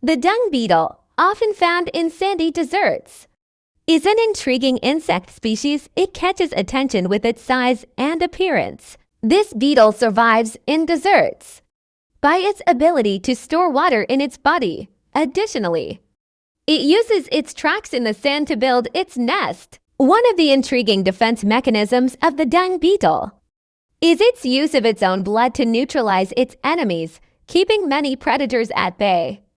The dung beetle, often found in sandy deserts, is an intriguing insect species. It catches attention with its size and appearance. This beetle survives in deserts by its ability to store water in its body. Additionally, it uses its tracks in the sand to build its nest. One of the intriguing defense mechanisms of the dung beetle is its use of its own blood to neutralize its enemies, keeping many predators at bay.